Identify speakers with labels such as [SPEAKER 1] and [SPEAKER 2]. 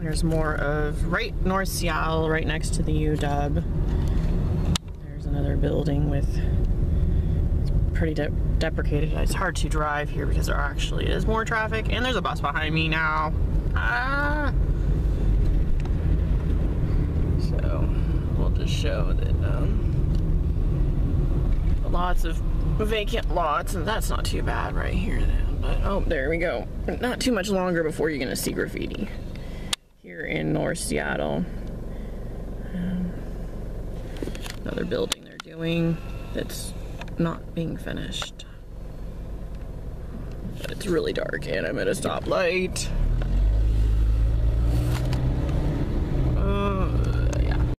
[SPEAKER 1] There's more of right North Seattle, right next to the UW. There's another building with pretty de deprecated. It's hard to drive here because there actually is more traffic, and there's a bus behind me now. Ah. So we'll just show that um, lots of vacant lots, and that's not too bad right here. Then, but oh, there we go. Not too much longer before you're gonna see graffiti here in North Seattle. Um, another building they're doing that's not being finished. But it's really dark and I'm at a stoplight.